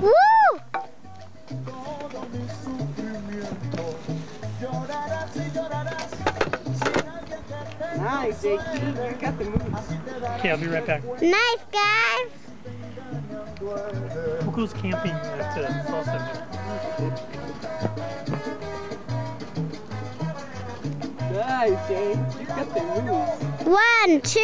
Woo! Nice, JT. You got the. Okay, I'll be right back. Nice, guys. Who goes camping at uh, Salsa? Nice, Jay. You got the moves. One, two.